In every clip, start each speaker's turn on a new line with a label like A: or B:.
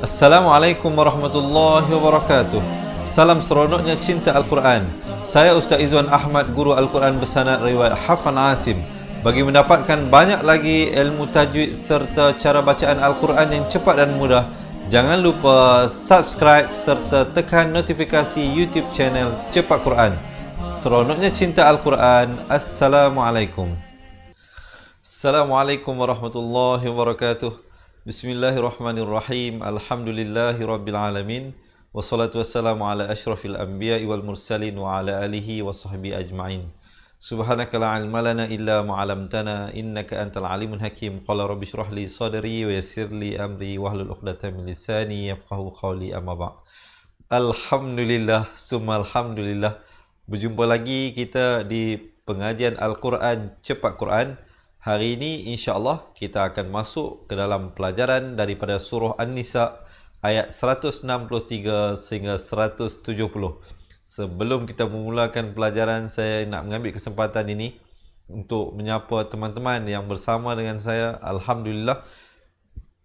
A: Assalamualaikum warahmatullahi wabarakatuh. Salam seronoknya cinta Al-Quran. Saya Ustaz Izwan Ahmad, guru Al-Quran bersanad riwayat Hafan Asim. Bagi mendapatkan banyak lagi ilmu tajwid serta cara bacaan Al-Quran yang cepat dan mudah, jangan lupa subscribe serta tekan notifikasi YouTube channel Cepat Quran. Seronoknya cinta Al-Quran. Assalamualaikum. Assalamualaikum warahmatullahi wabarakatuh. Bismillahirrahmanirrahim. Alhamdulillahi rabbil alamin. Wassalatu wassalamu ala ashrafil anbiya'i wal mursalin wa ala alihi wa sahbihi ajma'in. Subhanaka la ilma lana illa ma 'allamtana innaka antal alimul hakim. Qala rabbi shrah li sadri wa yassir li amri wahlul 'uqdatam min lisani yafqahu qawli amma ba'd. Alhamdulillah summa alhamdulillah. Berjumpa lagi kita di pengajian Al-Quran Cepat Quran. Hari ini insya-Allah kita akan masuk ke dalam pelajaran daripada surah An-Nisa ayat 163 sehingga 170. Sebelum kita memulakan pelajaran, saya nak mengambil kesempatan ini untuk menyapa teman-teman yang bersama dengan saya. Alhamdulillah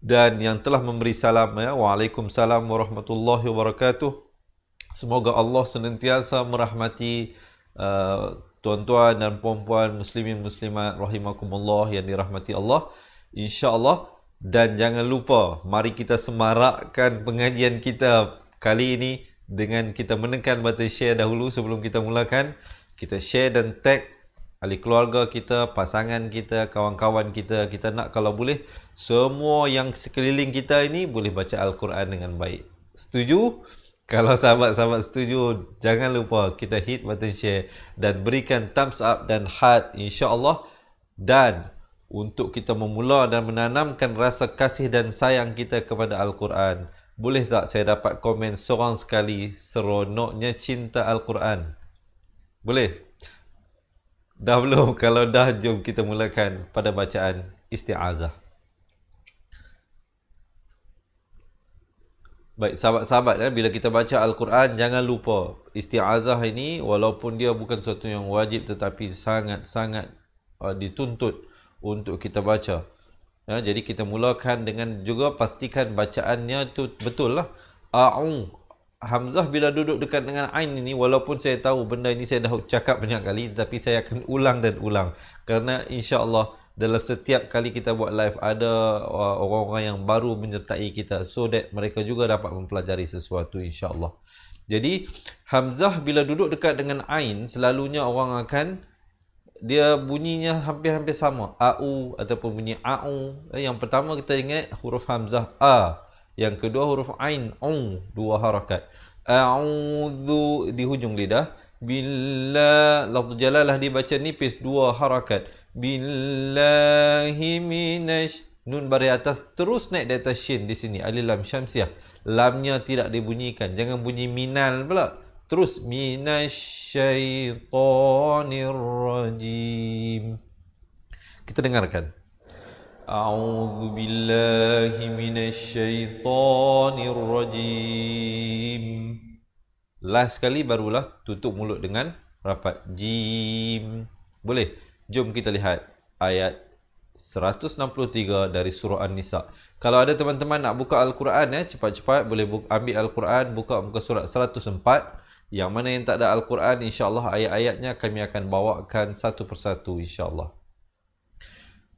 A: dan yang telah memberi salam ya. Waalaikumsalam warahmatullahi wabarakatuh. Semoga Allah senantiasa merahmati uh, tuan-tuan dan puan-puan muslimin muslimat rahimakumullah yang dirahmati Allah insyaallah. Dan jangan lupa mari kita semarakkan pengajian kita kali ini dengan kita menekan button share dahulu sebelum kita mulakan. Kita share dan tag ahli keluarga kita pasangan kita kawan-kawan kita. Kita nak kalau boleh semua yang sekeliling kita ini boleh baca al-Quran dengan baik. Setuju kalau sahabat-sahabat setuju, jangan lupa kita hit button share dan berikan thumbs up dan heart insya-Allah. Dan untuk kita memula dan menanamkan rasa kasih dan sayang kita kepada Al-Quran, boleh tak saya dapat komen seorang sekali seronoknya cinta Al-Quran? Boleh? Dah belum? Kalau dah, jom kita mulakan pada bacaan isti'azah. Baik, sahabat-sahabat eh, bila kita baca Al-Quran, jangan lupa isti'azah ini walaupun dia bukan sesuatu yang wajib tetapi sangat-sangat uh, dituntut untuk kita baca. Ya, jadi kita mulakan dengan juga pastikan bacaannya tu betul lah. A'u. Hamzah bila duduk dekat dengan Ain ini, walaupun saya tahu benda ini saya dah cakap banyak kali, tapi saya akan ulang dan ulang. Kerana insya-Allah dalam setiap kali kita buat live ada uh, orang-orang yang baru menyertai kita so that mereka juga dapat mempelajari sesuatu insya-Allah. Jadi hamzah bila duduk dekat dengan ain selalunya orang akan dia bunyinya hampir-hampir sama au ataupun bunyi au. Eh, yang pertama kita ingat huruf hamzah a, yang kedua huruf ain u dua harakat. A'udzu di hujung lidah. Bila lafz jalalah dibaca nipis dua harakat billahi minash nun bari atas terus naik di atas shin di sini. Alif lam syamsiah lamnya tidak dibunyikan. Jangan bunyi minal pula. Terus minasyaitonir rajim. Kita dengarkan. A'udzu billahi minasyaitonir rajim. Last sekali barulah tutup mulut dengan rapat jim. Boleh Jom kita lihat ayat 163 dari surah An-Nisa. Kalau ada teman-teman nak buka Al-Quran ya, cepat-cepat boleh buka, ambil Al-Quran, buka muka surat 104. Yang mana yang tak ada Al-Quran, insya-Allah ayat-ayatnya kami akan bawakan satu persatu insya-Allah.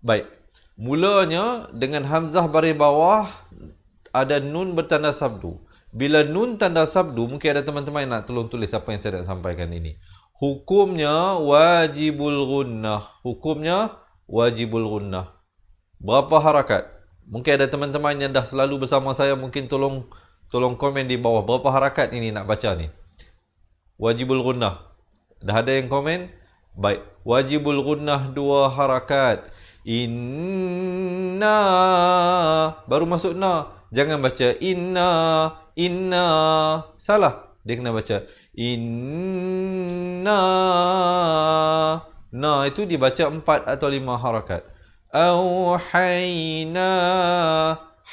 A: Baik. Mulanya dengan hamzah baris bawah ada nun bertanda sabdu. Bila nun tanda sabdu, mungkin ada teman-teman yang nak tolong tulis apa yang saya nak sampaikan ini. Hukumnya wajibul gunnah. Hukumnya wajibul gunnah. Berapa harakat? Mungkin ada teman-teman yang dah selalu bersama saya. Mungkin tolong tolong komen di bawah. Berapa harakat ini nak baca ni? Wajibul gunnah. Dah ada yang komen? Baik. Wajibul gunnah dua harakat. Inna. Baru masuk na. Jangan baca inna. Inna. Salah. Dia kena baca. Inna. Na itu dibaca empat atau lima harakat. Auhayna.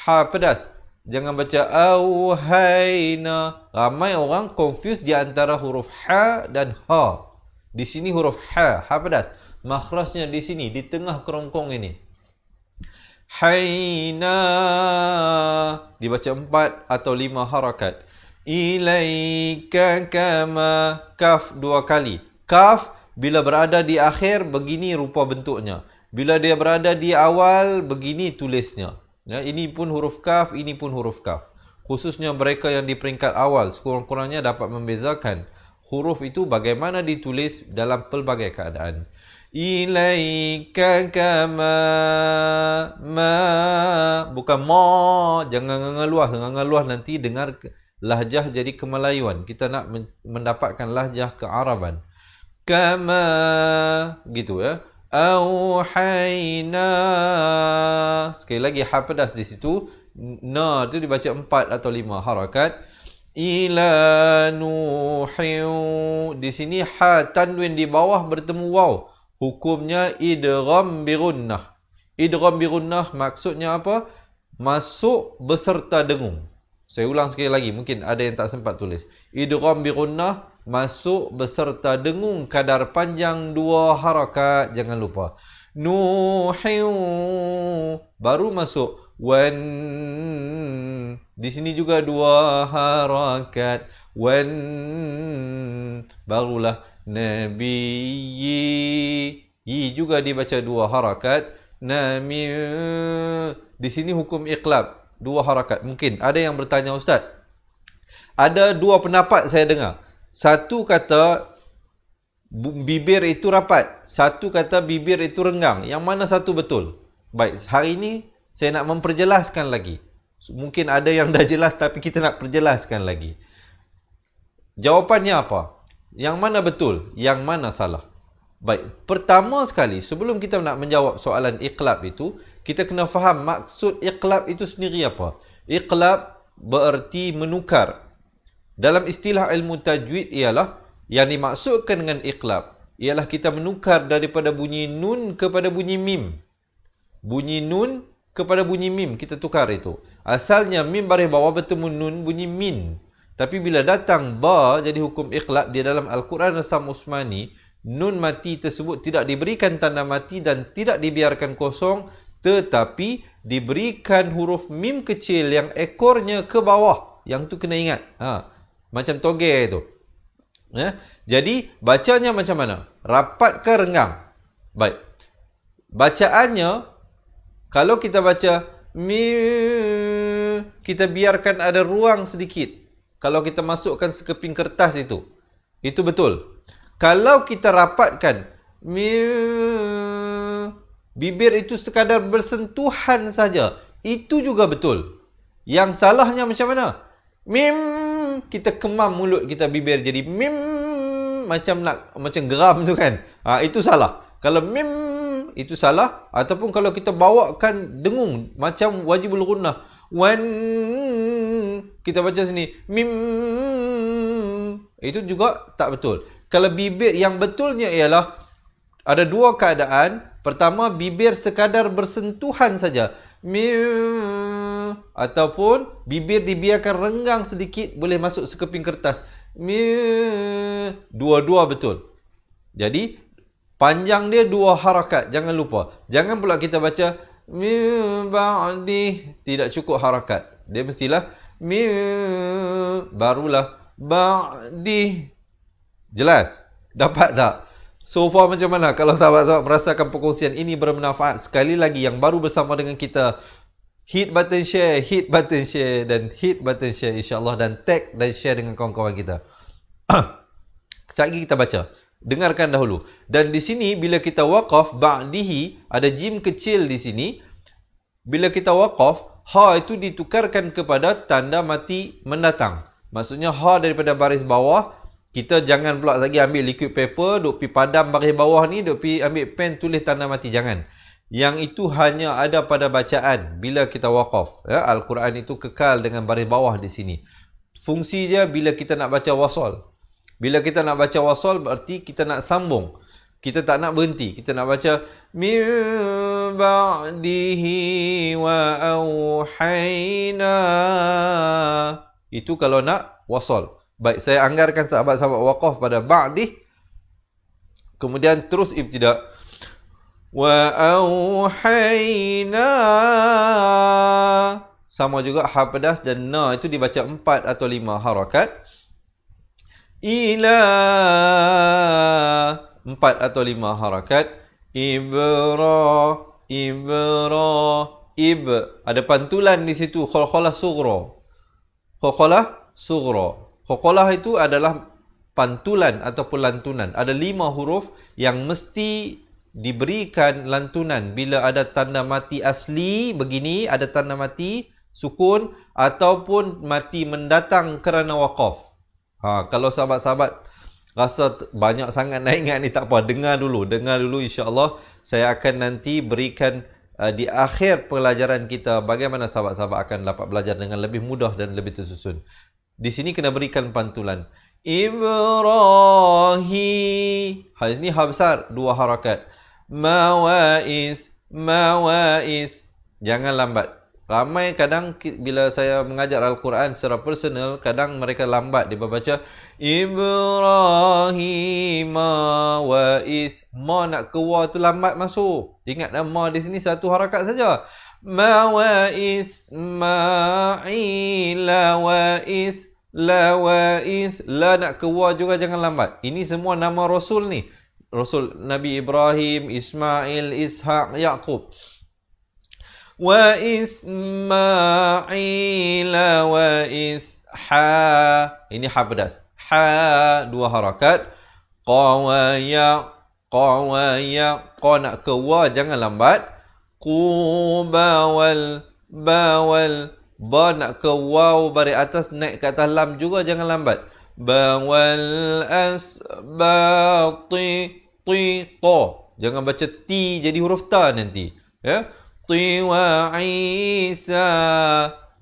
A: Ha pedas. Jangan baca Auhayna. Ramai orang confuse di antara huruf Ha dan Ha. Di sini huruf Ha Ha pedas. Makhrasnya di sini Di tengah kerongkong ini. Hayna. Dibaca empat atau lima harakat. Ilaika kama kaf dua kali. Kaf bila berada di akhir begini rupa bentuknya. Bila dia berada di awal begini tulisnya. Ya, ini pun huruf kaf, ini pun huruf kaf. Khususnya mereka yang di peringkat awal sekurang-kurangnya dapat membezakan huruf itu bagaimana ditulis dalam pelbagai keadaan ilaika kama ma bukan ma jangan ngeluah ngeluah nanti dengar lahjah jadi kemelayuan. Kita nak mendapatkan lahjah kearaban kama gitu ya. Auhayna. Sekali lagi ha pedas di situ. Na tu dibaca empat atau lima harakat. Ila nuhiu di sini ha tanwin di bawah bertemu waw. Hukumnya idgham birunnah. Idgham birunnah maksudnya apa? Masuk beserta dengung. Saya ulang sekali lagi, mungkin ada yang tak sempat tulis. Idgham birunnah masuk beserta dengung kadar panjang dua harakat, jangan lupa. Nuhiu baru masuk. Wan di sini juga dua harakat. Wan barulah Nabiyyi Yi. Juga dibaca dua harakat. Nami Di sini hukum iqlab Dua harakat. Mungkin. Ada yang bertanya Ustaz Ada dua pendapat saya dengar. Satu kata Bibir itu rapat. Satu kata bibir itu renggang. Yang mana satu betul? Baik, hari ini Saya nak memperjelaskan lagi. Mungkin ada yang dah jelas Tapi kita nak perjelaskan lagi. Jawapannya apa? Yang mana betul? Yang mana salah? Baik, pertama sekali sebelum kita nak menjawab soalan iqlab itu, kita kena faham maksud iqlab itu sendiri apa? Iqlab bererti menukar. Dalam istilah ilmu tajwid ialah yang dimaksudkan dengan iqlab ialah kita menukar daripada bunyi nun kepada bunyi mim. Bunyi nun kepada bunyi mim kita tukar itu. Asalnya mim baris bawah bertemu nun bunyi min. Tapi bila datang ba jadi hukum iqlab di dalam Al-Quran Rasam Usmani, nun mati tersebut tidak diberikan tanda mati dan tidak dibiarkan kosong, tetapi diberikan huruf mim kecil yang ekornya ke bawah. Yang tu kena ingat. Ha, macam toge itu. Ya? Jadi, bacanya macam mana? Rapat ke renggang? Baik. Bacaannya, kalau kita baca, mi, kita biarkan ada ruang sedikit kalau kita masukkan sekeping kertas itu. Itu betul. Kalau kita rapatkan bibir itu sekadar bersentuhan saja, itu juga betul. Yang salahnya macam mana? Mim kita kemam mulut kita bibir jadi mim macam nak macam geram tu kan. Ha, itu salah. Kalau mim itu salah ataupun kalau kita bawakan dengung macam wajibul gunnah wan kita baca sini mim itu juga tak betul kalau bibir yang betulnya ialah ada dua keadaan pertama bibir sekadar bersentuhan saja. Mim ataupun bibir dibiarkan renggang sedikit boleh masuk sekeping kertas. Mim dua-dua betul. Jadi panjang dia dua harakat jangan lupa. Jangan pula kita baca min ba'di. Tidak cukup harakat. Dia mestilah min barulah ba'di. Jelas? Dapat tak so far macam mana kalau sahabat-sahabat merasakan perkongsian ini bermanfaat sekali lagi yang baru bersama dengan kita hit button share hit button share dan hit button share insyaallah dan tag dan share dengan kawan-kawan kita sekali lagi kita baca Dengarkan dahulu. Dan di sini bila kita waqaf ba'dihi ada jim kecil di sini. Bila kita waqaf ha itu ditukarkan kepada tanda mati mendatang. Maksudnya ha daripada baris bawah kita jangan pula lagi ambil liquid paper duk pi padam baris bawah ni duk pi ambil pen tulis tanda mati jangan. Yang itu hanya ada pada bacaan bila kita waqaf. Ya, Al-Quran itu kekal dengan baris bawah di sini. Fungsi dia bila kita nak baca wasal. Bila kita nak baca wasal berarti kita nak sambung. Kita tak nak berhenti. Kita nak baca min ba'dihi wa auhayna. Itu kalau nak wasal. Baik, saya anggarkan sahabat-sahabat waqaf pada ba'dih. Kemudian terus ibtidak. Wa auhayna. sama juga ha pedas dan na itu dibaca empat atau lima harakat. Ila empat atau lima harakat. Ibra, ibra, ib. Ada pantulan di situ. Khalkhalah sughra. Khalkhalah sughra. Khalkhalah itu adalah pantulan ataupun lantunan. Ada lima huruf yang mesti diberikan lantunan bila ada tanda mati asli begini, ada tanda mati sukun ataupun mati mendatang kerana waqaf. Ha, kalau sahabat-sahabat rasa banyak sangat nak ingat ni tak apa, dengar dulu, dengar dulu insya-Allah saya akan nanti berikan uh, di akhir pelajaran kita bagaimana sahabat-sahabat akan dapat belajar dengan lebih mudah dan lebih tersusun. Di sini kena berikan pantulan. Ibrahim. Ha, ini ha besar, dua harakat. Mawais mawais. Jangan lambat. Ramai kadang bila saya mengajar al-Quran secara personal kadang mereka lambat. Dia baca Ibrahim mawais. Ma nak keluar tu lambat masuk. Ingat nama di sini satu harakat saja mawais ma'ila wais lawais la nak keluar juga jangan lambat ini semua nama rasul ni Rasul Nabi Ibrahim, Ismail, Ishaq, Yaqub. Wa Ismail wa Isha. Ini ha pedas. Ha dua harakat. Qa wa ya. Qa wa ya. Qa nak ke wa jangan lambat. Quba wal ba wal ba nak ke waw bari atas naik ke atas lam juga jangan lambat. Ba wal asbati ti to. Jangan baca ti jadi huruf ta nanti ya. Ti wa isa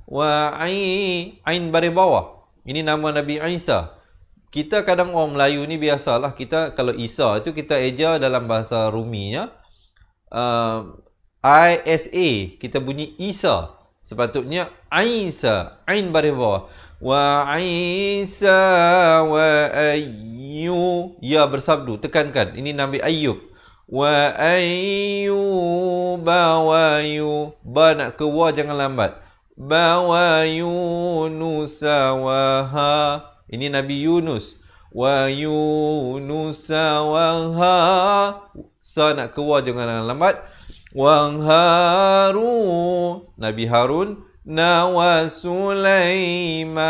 A: wa ai ain baris bawah. Ini nama nabi Isa. Kita kadang orang Melayu ni biasalah kita kalau Isa itu kita eja dalam bahasa Ruminya uh, I S A. Kita bunyi Isa. Sepatutnya Isa ain baris bawah. Wa Isa wa ayyu ya bersabdu. Tekankan. Ini Nabi Ayub wa ayyub wa yu ba nak ke wa jangan lambat. Ba wa yunus wa ha. Ini Nabi Yunus. Wa yunus wa ha. Sa nak ke wa jangan lambat wa harun Nabi Harun Nawa Sulaiman.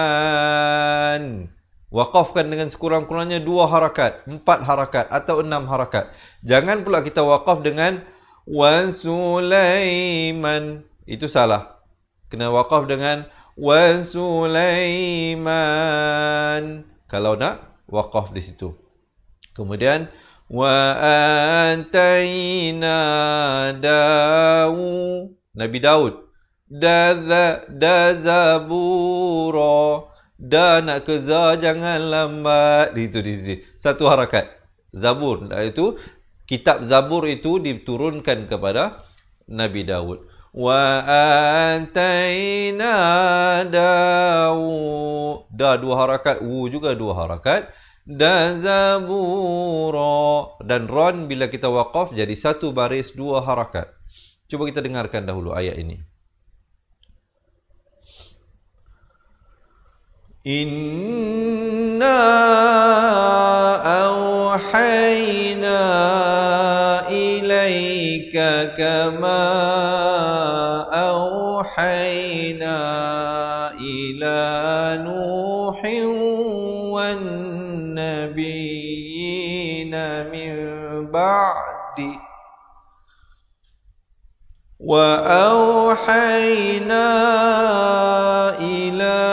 A: Wakafkan dengan sekurang-kurangnya dua harakat, empat harakat atau enam harakat. Jangan pula kita wakaf dengan Wa Sulaiman. Itu salah. Kena wakaf dengan Wa Sulaiman. Kalau nak, wakaf di situ. Kemudian, Antayna Dawu. Nabi Daud daza dazabura da nak ke za jangan lambat. Itu di sini satu harakat. Zabur. Itu kitab zabur itu diturunkan kepada Nabi Daud wa antaina dawu da dua harakat. U juga dua harakat Dazabura. Dan ron bila kita waqaf jadi satu baris dua harakat. Cuba kita dengarkan dahulu ayat ini. Inna awhayna ilayka kama awhayna ila nuhin بعد. وأوحينا إلى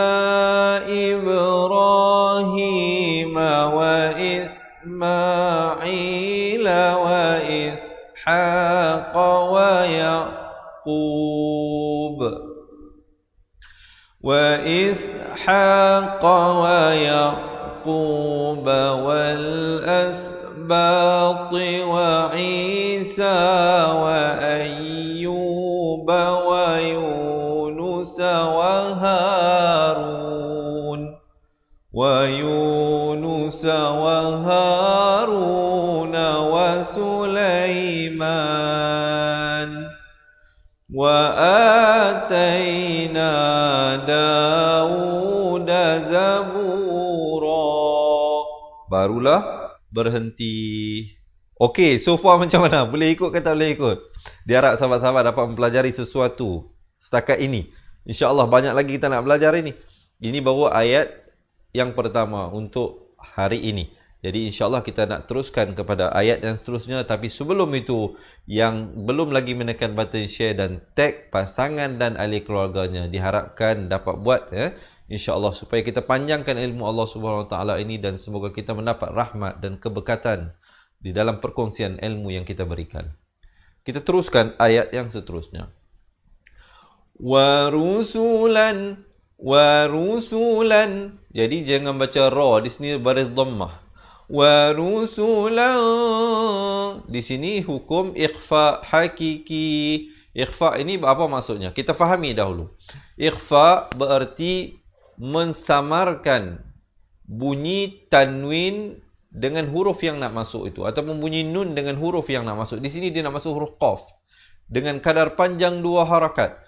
A: وإسماعيل وإسحاق ويعقوب وإسحاق ويعقوب والأسباط وعيسى وأيوب ويونس وهارون ويونس وهارون وسليمان وآتينا zabura. Barulah berhenti. Okey, so far macam mana? Boleh ikut ke tak boleh ikut? Dia harap sahabat-sahabat dapat mempelajari sesuatu setakat ini. InsyaAllah banyak lagi kita nak belajar ini. Ini baru ayat yang pertama untuk hari ini. Jadi insyaAllah kita nak teruskan kepada ayat yang seterusnya. Tapi sebelum itu, yang belum lagi menekan button share dan tag pasangan dan ahli keluarganya. Diharapkan dapat buat ya. InsyaAllah supaya kita panjangkan ilmu Allah SWT ini. Dan semoga kita mendapat rahmat dan keberkatan di dalam perkongsian ilmu yang kita berikan. Kita teruskan ayat yang seterusnya. Warusulan Warusulan Jadi jangan baca ra di sini baris dhammah wa rusulan di sini hukum ikhfa hakiki ikhfa ini apa maksudnya kita fahami dahulu ikhfa berarti mensamarkan bunyi tanwin dengan huruf yang nak masuk itu atau bunyi nun dengan huruf yang nak masuk. Di sini dia nak masuk huruf qaf dengan kadar panjang dua harakat.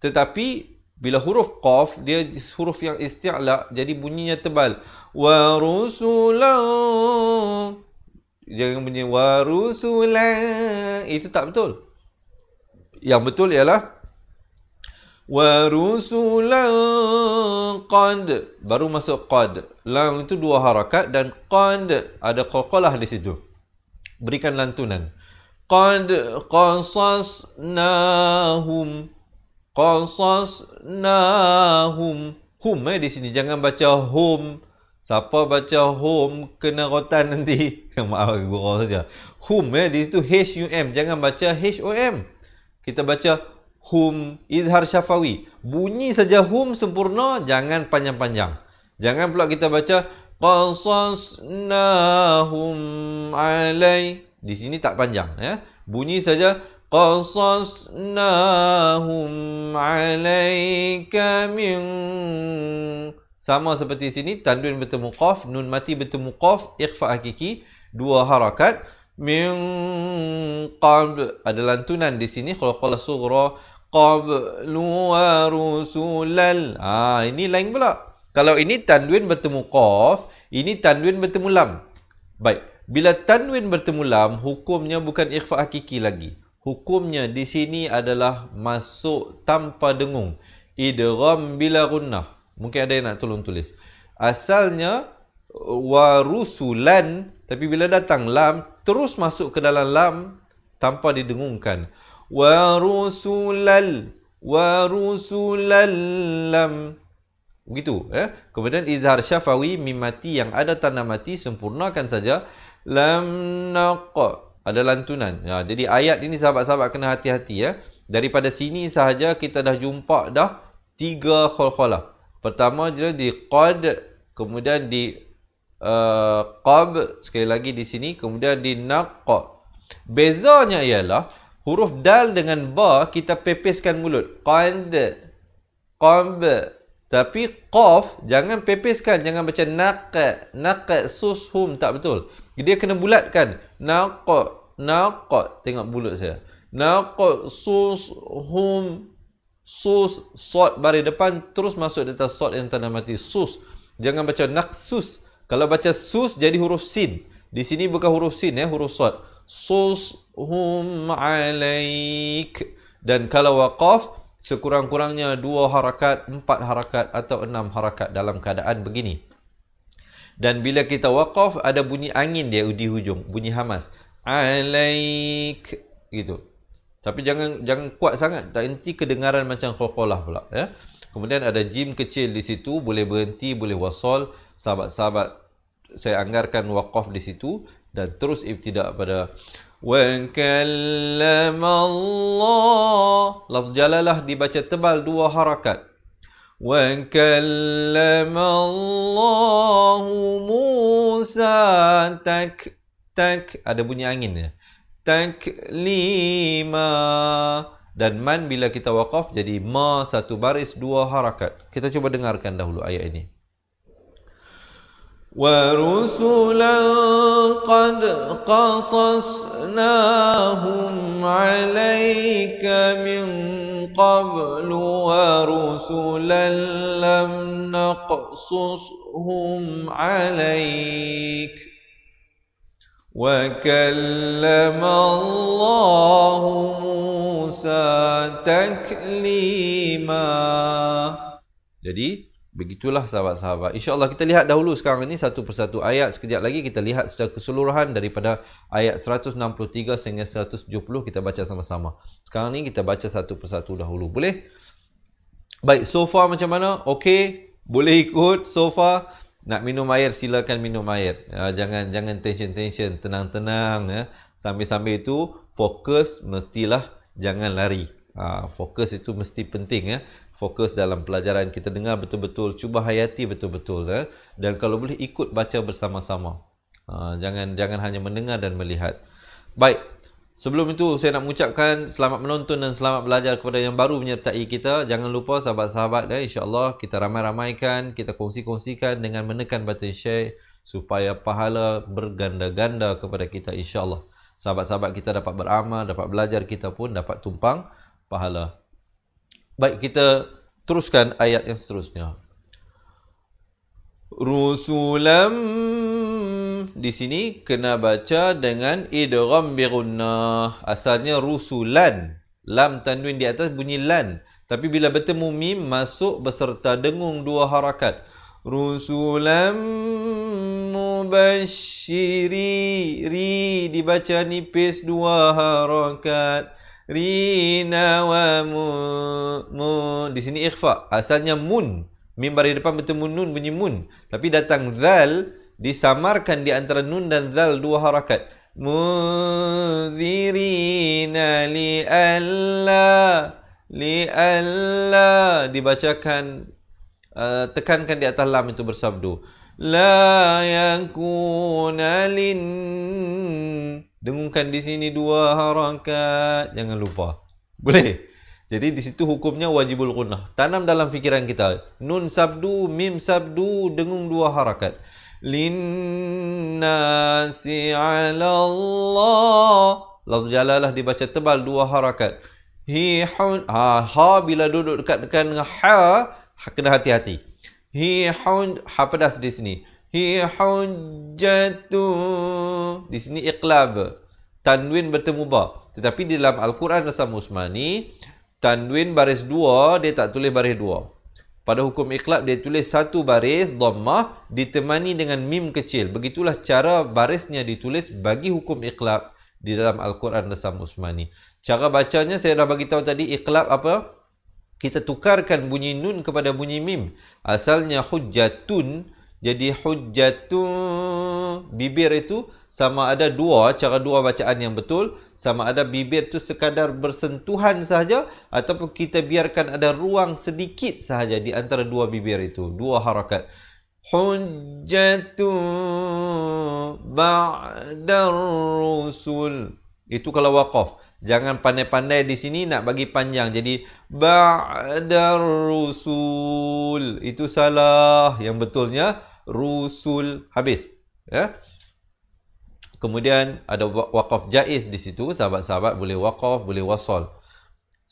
A: Tetapi bila huruf qaf dia huruf yang isti'la jadi bunyinya tebal. Wa rusulan jangan bunyi wa rusulan itu tak betul. Yang betul ialah wa rusulan qad baru masuk qad lam itu dua harakat dan qad ada qalqalah di situ berikan lantunan qad qasasnahum qasasnahum hum eh di sini jangan baca hum Siapa baca home kena rotan nanti. Maaf gurau saja. Home eh di situ H U M jangan baca H O M. Kita baca hum izhar syafawi. Bunyi saja hum sempurna jangan panjang-panjang. Jangan pula kita baca qasasnahum alai. Di sini tak panjang ya. Bunyi saja qasasnahum alaika min sama seperti sini, tanwin bertemu qaf, nun mati bertemu qaf, ikhfa hakiki, dua harakat. Min qab, ada lantunan di sini, kalau qala sughra, qablu rusulal. Ah, ini lain pula. Kalau ini tanwin bertemu qaf, ini tanwin bertemu lam. Baik, bila tanwin bertemu lam, hukumnya bukan ikhfa hakiki lagi. Hukumnya di sini adalah masuk tanpa dengung. Idgham bila gunnah. Mungkin ada yang nak tolong tulis. Asalnya warusulan tapi bila datang lam terus masuk ke dalam lam tanpa didengungkan. Warusulal warusulal lam begitu eh? Kemudian izhar syafawi mim mati yang ada tanda mati sempurnakan saja. Lam naq ada lantunan. Ya jadi ayat ini sahabat-sahabat kena hati-hati ya daripada sini sahaja kita dah jumpa dah tiga khalqalah Pertama dia di qad, kemudian di uh, qab, sekali lagi di sini, kemudian di naqqa. Bezanya ialah huruf dal dengan ba kita pepeskan mulut. Qad, qab. Tapi qaf jangan pepeskan, jangan baca naq, naq sus hum tak betul. Dia kena bulatkan. Naq, naq. Tengok bulut saya. Naq sus hum sus sod baris depan terus masuk di atas sod yang tanda mati sus jangan baca naksus kalau baca sus jadi huruf sin di sini bukan huruf sin ya huruf sod sus hum alaik dan kalau waqaf sekurang-kurangnya dua harakat empat harakat atau enam harakat dalam keadaan begini dan bila kita waqaf ada bunyi angin dia di hujung bunyi hamas alaik gitu tapi jangan jangan kuat sangat. Tak henti kedengaran macam khokolah pula. Ya? Kemudian ada jim kecil di situ. Boleh berhenti, boleh wasol. Sahabat-sahabat saya anggarkan wakaf di situ. Dan terus ibtidak pada Wa kallamallah Lafz jalalah dibaca tebal dua harakat. Wa kallamallahu Musa Tak Tak Ada bunyi angin ya taklima. Dan man bila kita waqaf jadi ma satu baris dua harakat. Kita cuba dengarkan dahulu ayat ini rusulan qad qasasnahum عليك من قبل ورسلا لم نقصصهم عليك وكلم الله موسى تكليما Jadi Begitulah sahabat-sahabat. InsyaAllah kita lihat dahulu sekarang ini satu persatu ayat. Sekejap lagi kita lihat secara keseluruhan daripada ayat 163 sehingga 170 kita baca sama-sama. Sekarang ni kita baca satu persatu dahulu. Boleh? Baik, so far macam mana? Okey. Boleh ikut so far. Nak minum air, silakan minum air. Ya, jangan jangan tension-tension. Tenang-tenang. Ya. Sambil-sambil itu, fokus mestilah jangan lari. Ha, fokus itu mesti penting. Ya fokus dalam pelajaran kita dengar betul-betul cuba hayati betul-betul eh? dan kalau boleh ikut baca bersama-sama ha, jangan jangan hanya mendengar dan melihat baik sebelum itu saya nak mengucapkan selamat menonton dan selamat belajar kepada yang baru menyertai kita jangan lupa sahabat-sahabat eh? insyaAllah kita ramai-ramaikan kita kongsi-kongsikan dengan menekan button share supaya pahala berganda-ganda kepada kita insyaAllah sahabat-sahabat kita dapat beramal dapat belajar kita pun dapat tumpang pahala Baik, kita teruskan ayat yang seterusnya. Rusulam di sini kena baca dengan idgham bi gunnah. Asalnya rusulan. Lam tanwin di atas bunyi lan. Tapi bila bertemu mim masuk beserta dengung dua harakat. Rusulam mubashiri ri dibaca nipis dua harakat. Rina wa mu, mu. Di sini ikhfa. Asalnya mun. Mim bari depan bertemu nun bunyi mun. Tapi datang zal. Disamarkan di antara nun dan zal dua harakat. Muzirina li alla. Li alla. Dibacakan. Uh, tekankan di atas lam itu bersabdu. La yakuna lin Dengungkan di sini dua harakat. Jangan lupa. Boleh? Jadi di situ hukumnya wajibul gunnah. Tanam dalam fikiran kita. Nun sabdu, mim sabdu, dengung dua harakat. Linnasi ala Allah. Lafz jalalah dibaca tebal dua harakat. Hi hun. Ha, ha bila duduk dekat dengan ha, ha, kena hati-hati. Hi hun. Ha pedas di sini hi hujjatu. Di sini iqlab. Tanwin bertemu ba tetapi di dalam al-Quran Rasam Usmani tanwin baris dua dia tak tulis baris dua. Pada hukum iqlab dia tulis satu baris dhammah ditemani dengan mim kecil. Begitulah cara barisnya ditulis bagi hukum iqlab di dalam al-Quran Rasam Usmani cara bacanya saya dah bagi tahu tadi iqlab apa? Kita tukarkan bunyi nun kepada bunyi mim. Asalnya hujjatun jadi hujjatun bibir itu sama ada dua cara dua bacaan yang betul sama ada bibir itu sekadar bersentuhan sahaja ataupun kita biarkan ada ruang sedikit sahaja di antara dua bibir itu dua harakat hujjatun ba'dar rusul itu kalau waqaf Jangan pandai-pandai di sini nak bagi panjang. Jadi ba'dar rusul. Itu salah. Yang betulnya rusul habis ya. Kemudian ada waqaf jaiz di situ sahabat-sahabat boleh waqaf boleh wasal.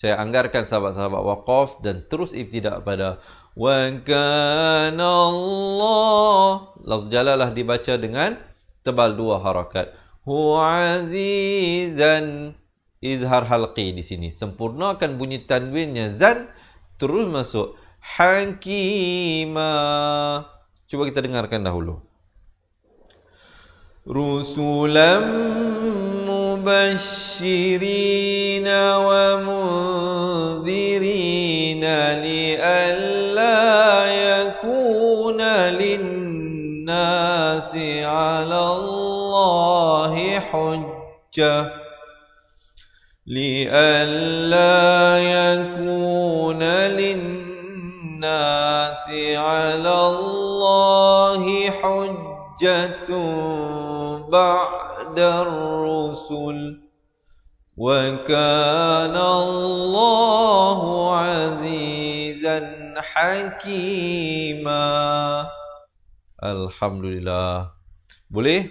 A: Saya anggarkan sahabat-sahabat waqaf dan terus ibtidak pada wa kana Allah. Lafz jalalah dibaca dengan tebal dua harakat. Huwa azizan izhar halqi di sini. Sempurnakan bunyi tanwinnya zan terus masuk. Hakimah Cuba kita dengarkan dahulu. Rusulam مبشرين ومنذرين لئلا يكون للناس على الله حجة لئلا يكون للناس على الله حجة بعد الرسل وكان الله عزيزا حكيما Alhamdulillah Boleh?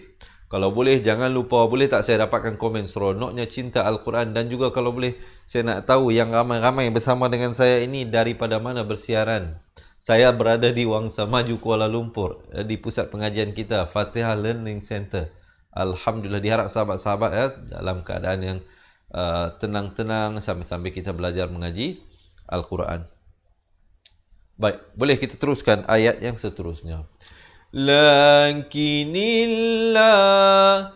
A: Kalau boleh jangan lupa boleh tak saya dapatkan komen seronoknya cinta Al-Quran dan juga kalau boleh saya nak tahu yang ramai-ramai bersama dengan saya ini daripada mana bersiaran. Saya berada di Wangsa Maju Kuala Lumpur eh, di pusat pengajian kita Fatihah Learning Center. Alhamdulillah diharap sahabat-sahabat ya dalam keadaan yang uh, tenang-tenang sambil-sambil kita belajar mengaji Al-Quran. Baik, boleh kita teruskan ayat yang seterusnya. Lakinillah.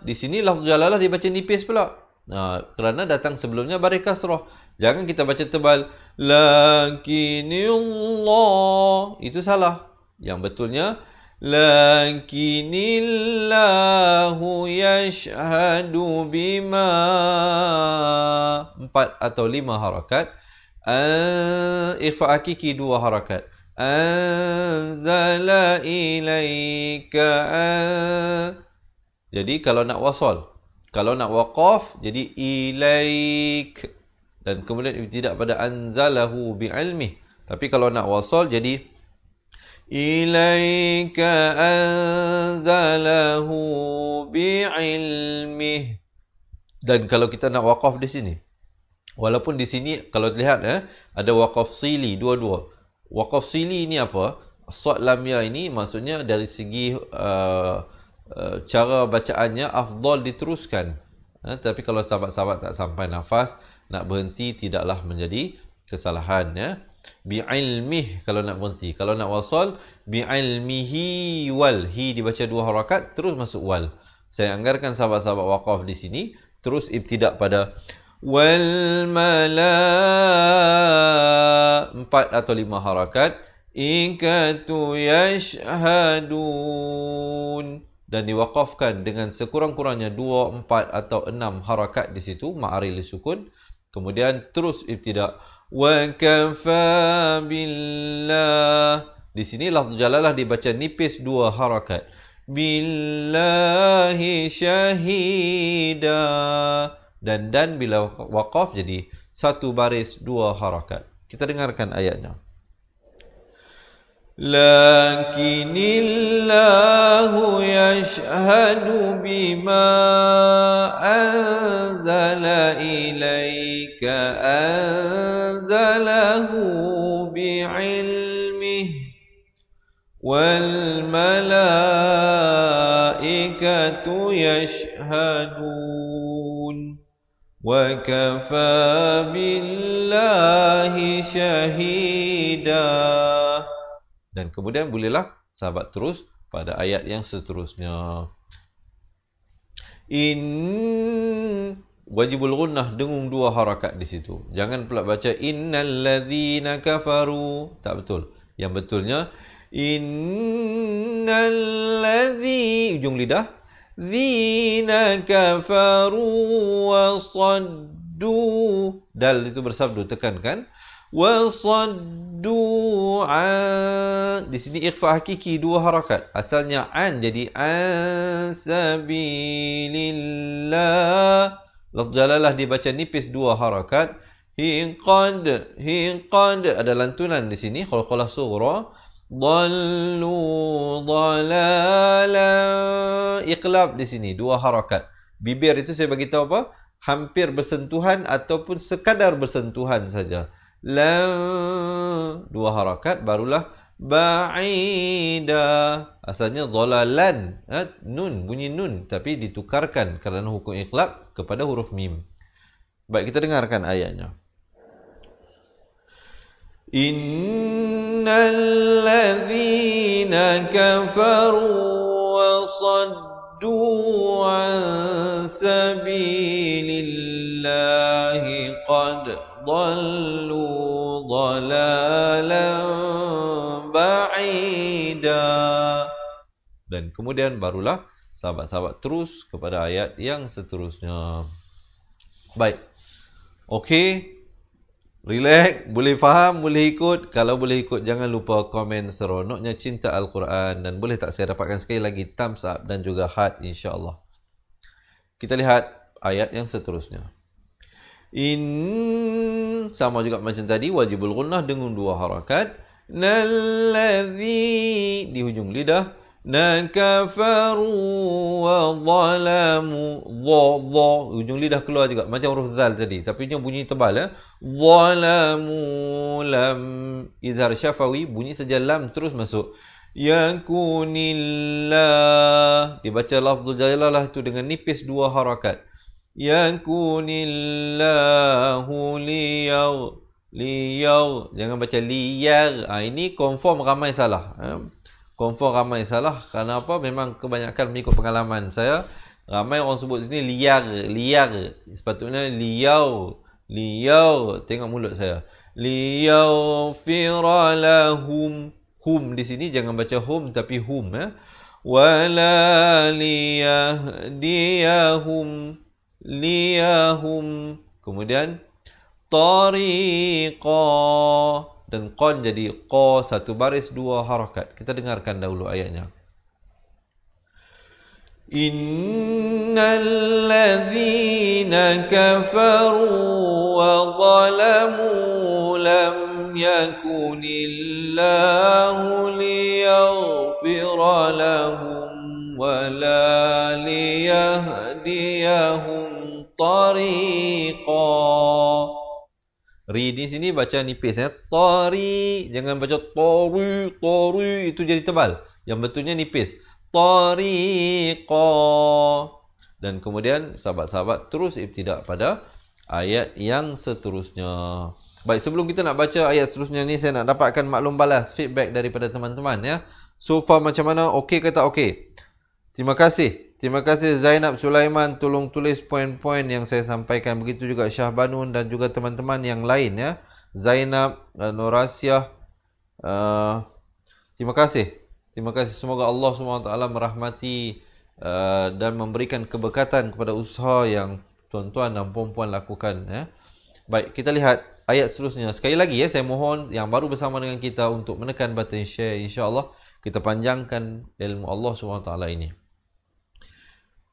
A: Di sini lafaz jalalah dibaca nipis pula. Nah, kerana datang sebelumnya baris kasrah. Jangan kita baca tebal. Lakinillah. Itu salah. Yang betulnya. Lakinillahu yashhadu bima. Empat atau lima harakat. Uh, Ikhfa akiki dua harakat anzala ilaika jadi kalau nak wasal kalau nak waqaf jadi ilaik dan kemudian tidak pada anzalahu bi'ilmi tapi kalau nak wasal jadi ilaika anzalahu bi'ilmi dan kalau kita nak waqaf di sini walaupun di sini kalau lihat eh ada waqaf sili dua-dua Waqaf sili ni apa? Sod lam ya ini maksudnya dari segi uh, uh, cara bacaannya afdal diteruskan. Ha, tapi kalau sahabat-sahabat tak sampai nafas, nak berhenti tidaklah menjadi kesalahan. Ya. Bi'ilmih kalau nak berhenti. Kalau nak wasal, bi'ilmihi wal. Hi dibaca dua harakat, terus masuk wal. Saya anggarkan sahabat-sahabat waqaf di sini, terus ibtidak pada wal mala empat atau lima harakat ikatu yashhadun dan diwakafkan dengan sekurang-kurangnya dua, empat atau enam harakat di situ ma'aril sukun kemudian terus ibtidak wa kafa billah. Di sini lafaz jalalah dibaca nipis dua harakat. Billahi syahida. Dan dan bila waqaf jadi satu baris dua harakat. Kita dengarkan ayatnya. Yashhadu bima anzala ilayka anzalahu bi'ilmih wal malaikatu yashhadun وَكَفَى بِاللَّهِ شَهِيدًا Dan kemudian bolehlah sahabat terus pada ayat yang seterusnya. In wajibul gunnah dengung dua harakat di situ. Jangan pula baca innal ladzina kafaru. Tak betul. Yang betulnya innal ladzi ujung lidah Zina kafaru wa saddu Dal itu bersabdu tekankan Wa saddu an Di sini ikhfa hakiki dua harakat Asalnya an jadi an sabilillah Lafz jalalah dibaca nipis dua harakat. Hiqad Hiqad Ada lantunan di sini Khalqalah surah. Dallu dalala Iqlab di sini Dua harakat. Bibir itu saya bagi tahu apa? Hampir bersentuhan Ataupun sekadar bersentuhan saja. La Dua harakat Barulah ba'ida. Asalnya dhalalan ha? nun bunyi nun tapi ditukarkan kerana hukum iqlab kepada huruf mim. Baik kita dengarkan ayatnya. Innal ladzina kafaru wa saddu an sabilillahi qad dhallu dhalalan dan kemudian barulah sahabat-sahabat terus kepada ayat yang seterusnya baik okey Relax, boleh faham, boleh ikut. Kalau boleh ikut, jangan lupa komen seronoknya cinta Al-Quran. Dan boleh tak saya dapatkan sekali lagi thumbs up dan juga heart insyaAllah. Kita lihat ayat yang seterusnya. In sama juga macam tadi wajibul gunnah dengan dua harakat. Nalladhi di hujung lidah kafaru wa zalamu dha dha ujung lidah keluar juga macam huruf zal tadi. Tapi dia bunyi tebal ya zalamu lam. Izhar syafawi bunyi saja lam terus masuk. Yakunillah dibaca lafzul jalalah tu dengan nipis dua harakat. Yakunillahu liyaw liyaw jangan baca liyar. Ha, ini confirm ramai salah ha, confirm ramai salah. Kerana apa? Memang kebanyakan mengikut pengalaman saya ramai orang sebut sini liar liar. Sepatutnya liyaw liyaw tengok mulut saya. Liyaw firalahum. Hum di sini jangan baca hum tapi hum ya wala liyahdiyahum. Liyahum. Kemudian tariqa dan qan jadi qa satu baris dua harakat. Kita dengarkan dahulu ayatnya. Innal ladzina kafaru wa zalamu lam yakunillahu liyaghfira lahum wala liyahdiyahum tariqa ri di sini baca nipis ya tari jangan baca tori tori itu jadi tebal. Yang betulnya nipis. Tariqa dan kemudian sahabat-sahabat terus ibtidak pada ayat yang seterusnya. Baik sebelum kita nak baca ayat seterusnya ni saya nak dapatkan maklum balas feedback daripada teman-teman ya. So far macam mana? Okey ke tak okey? Terima kasih Terima kasih Zainab Sulaiman tolong tulis poin-poin yang saya sampaikan. Begitu juga Syah Banun dan juga teman-teman yang lain ya. Zainab dan Nurasiah. Uh, terima kasih. Terima kasih. Semoga Allah SWT merahmati uh, dan memberikan keberkatan kepada usaha yang tuan-tuan dan puan-puan lakukan. Ya. Baik, kita lihat ayat seterusnya. Sekali lagi ya, saya mohon yang baru bersama dengan kita untuk menekan button share. InsyaAllah kita panjangkan ilmu Allah SWT ini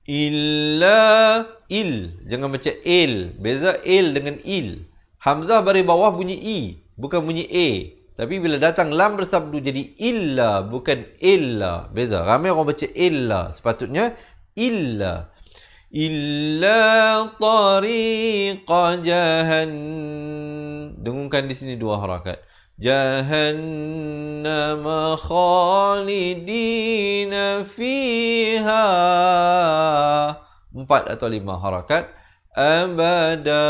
A: illa il. Jangan baca il. Beza il dengan il. Hamzah bari bawah bunyi i bukan bunyi a tapi bila datang lam bersabdu jadi illa bukan illa. Beza. Ramai orang baca illa. Sepatutnya illa. Illa tariqa jahan. Dengungkan di sini dua harakat جهنم خالدين فيها empat atau lima harakat abada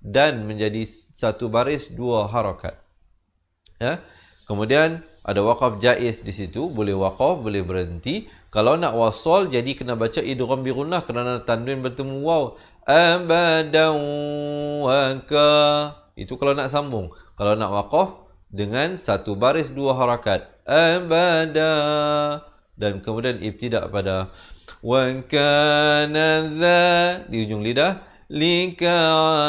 A: dan menjadi satu baris dua harakat ya kemudian ada waqaf jaiz di situ boleh waqaf boleh berhenti kalau nak wasal jadi kena baca idgham bi gunnah kerana tanwin bertemu waw abadan wa itu kalau nak sambung kalau nak waqaf dengan satu baris dua harakat. Abada. Dan kemudian ibtidak pada wa kana dha di ujung lidah lika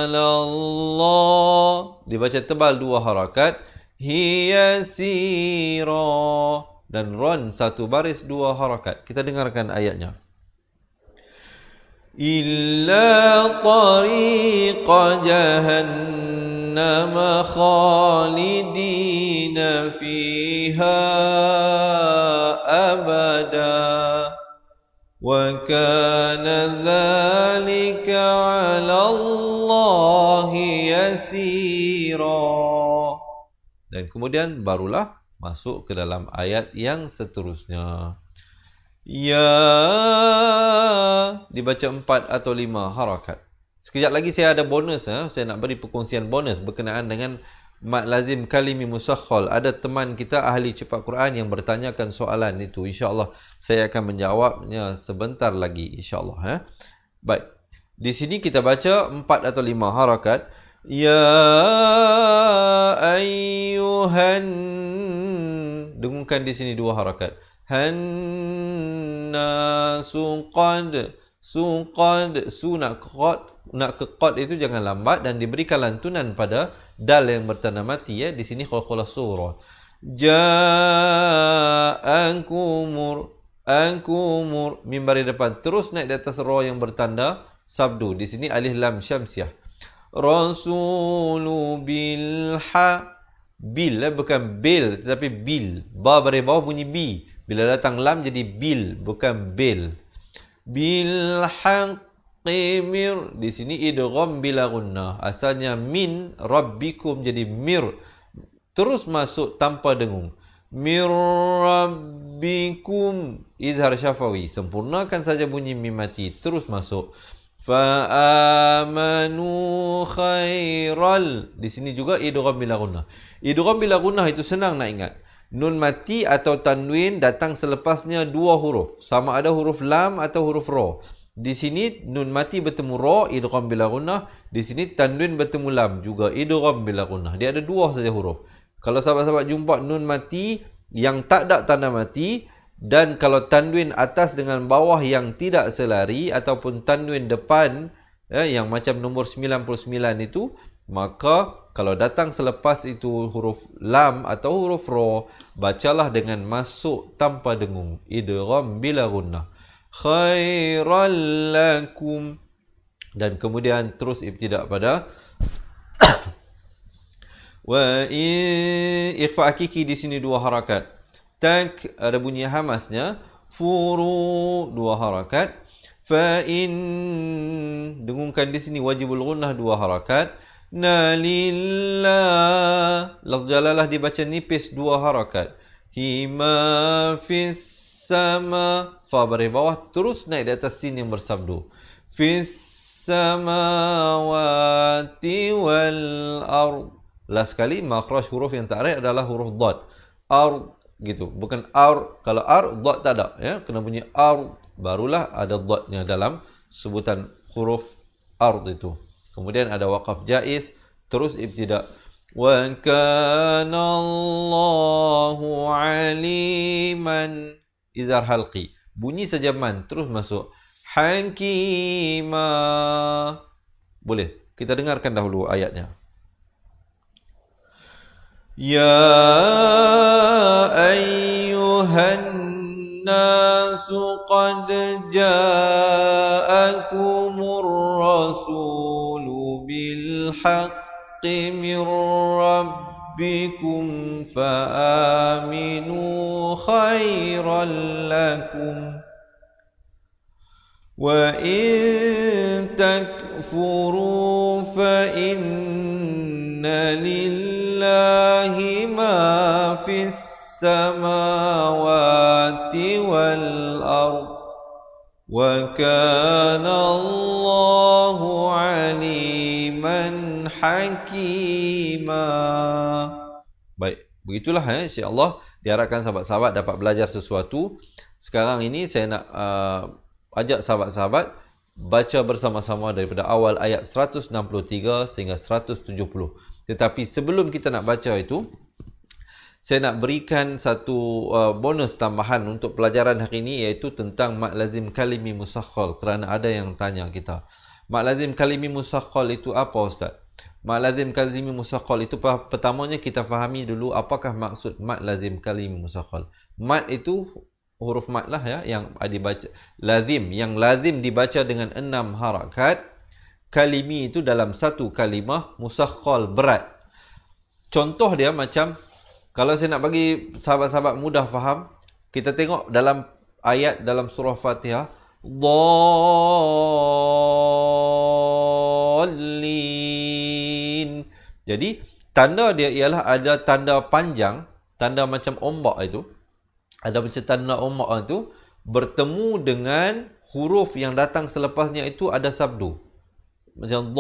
A: Allah dibaca tebal dua harakat hiya sira dan ron satu baris dua harakat. Kita dengarkan ayatnya. Illa tariqa jahannam جهنم خالدين فيها أبدا وكان ذلك على الله يسيرا dan kemudian barulah masuk ke dalam ayat yang seterusnya ya dibaca empat atau lima harakat Sekejap lagi saya ada bonus. Ha? Saya nak beri perkongsian bonus berkenaan dengan Mat Lazim Kalimi Musakhol. Ada teman kita ahli cepat Quran yang bertanyakan soalan itu. InsyaAllah saya akan menjawabnya sebentar lagi. InsyaAllah. Ha? Baik. Di sini kita baca empat atau lima harakat. Ya ayyuhan. Dengungkan di sini dua harakat. Hanna suqad. Suqad. Sunak qad nak ke qad itu jangan lambat dan diberikan lantunan pada dal yang bertanda mati ya. Di sini khala surah. Ja'ankumur ankumur mimbar di depan terus naik di atas ra yang bertanda sabdu. Di sini alif lam syamsiah rasulu bil ha bil eh, bukan bil tetapi bil. Ba bari bawah bunyi bi. Bila datang lam jadi bil, bukan bil. Bil haqqi mir. Di sini idgham bila gunnah. Asalnya min rabbikum jadi mir. Terus masuk tanpa dengung. Mir rabbikum. Izhar syafawi. Sempurnakan saja bunyi mim mati. Terus masuk. Fa'amanu khairal. Di sini juga idgham bila gunnah. Idgham bila gunnah itu senang nak ingat. Nun mati atau tanwin datang selepasnya dua huruf. Sama ada huruf lam atau huruf ro. Di sini nun mati bertemu ro, idgham bila gunnah. Di sini tanwin bertemu lam, juga idgham bila gunnah. Dia ada dua saja huruf. Kalau sahabat-sahabat jumpa nun mati yang tak ada tanda mati, dan kalau tanwin atas dengan bawah yang tidak selari ataupun tanwin depan eh, yang macam nombor 99 itu, maka kalau datang selepas itu huruf lam atau huruf ro, bacalah dengan masuk tanpa dengung. Idgham bila gunnah. Khairal lakum. Dan kemudian terus ibtidak pada wa ikhfa hakiki di sini dua harakat. Tak ada bunyi hamasnya. Furu dua harakat. Fa in dengungkan di sini wajibul gunnah dua harakat. Nalillah. Lafz jalalah dibaca nipis dua harakat. Hima fis sama fa bawah terus naik di atas sin yang bersabdu. Fis samawati wal ard. Last kali makhraj huruf yang tak adalah huruf dad ard gitu. Bukan ar kalau ar dot tak ada ya. Kena bunyi ar barulah ada dotnya dalam sebutan huruf ar itu. Kemudian ada waqaf jaiz terus ibtida. Wa kana Allahu aliman izar halqi. Bunyi saja man terus masuk. Hankima. Boleh. Kita dengarkan dahulu ayatnya. Ya ayyuhan nasu qad ja'akumur جاءكم bil haqqi من rabb ربكم فآمنوا خيرا لكم وإن تكفروا فإن لله ما في السماوات والأرض وكان الله عليما حكيما Baik, begitulah ya insya-Allah diharapkan sahabat-sahabat dapat belajar sesuatu. Sekarang ini saya nak uh, ajak sahabat-sahabat baca bersama-sama daripada awal ayat 163 sehingga 170. Tetapi sebelum kita nak baca itu, saya nak berikan satu uh, bonus tambahan untuk pelajaran hari ini iaitu tentang mak lazim kalimi musakhal kerana ada yang tanya kita. Mak lazim kalimi musakhal itu apa ustaz? Mak lazim kalimi musakhal itu pertamanya kita fahami dulu apakah maksud mak lazim kalimi musakhal. Mat itu huruf mat lah ya yang dibaca lazim yang lazim dibaca dengan enam harakat kalimi itu dalam satu kalimah musakhal berat. Contoh dia macam kalau saya nak bagi sahabat-sahabat mudah faham, kita tengok dalam ayat dalam surah Fatihah Dallin. Jadi tanda dia ialah ada tanda panjang, tanda macam ombak itu. Ada macam tanda ombak itu bertemu dengan huruf yang datang selepasnya itu ada sabdu macam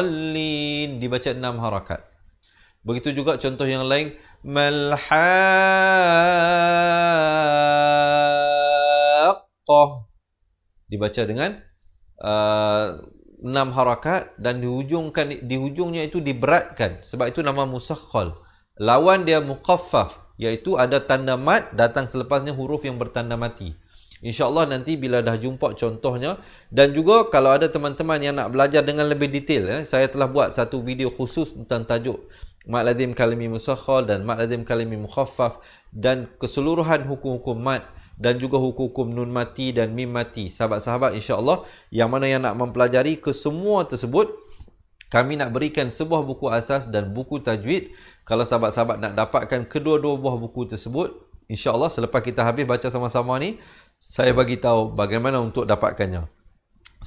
A: dhalin dibaca enam harakat. Begitu juga contoh yang lain malhaqqah dibaca dengan uh, enam harakat dan dihujungkan di hujungnya itu diberatkan sebab itu nama musakhkhal. Lawan dia muqaffaf iaitu ada tanda mat datang selepasnya huruf yang bertanda mati. InsyaAllah nanti bila dah jumpa contohnya. Dan juga kalau ada teman-teman yang nak belajar dengan lebih detail. Eh, saya telah buat satu video khusus tentang tajuk. Mat lazim kalimi musakhal dan mat lazim kalimi mukhaffaf. Dan keseluruhan hukum-hukum mat. Dan juga hukum-hukum nun mati dan mim mati. Sahabat-sahabat insyaAllah. Yang mana yang nak mempelajari kesemua tersebut. Kami nak berikan sebuah buku asas dan buku tajwid Kalau sahabat-sahabat nak dapatkan kedua-dua buah buku tersebut, insya-Allah selepas kita habis baca sama-sama ni, saya bagi tahu bagaimana untuk dapatkannya.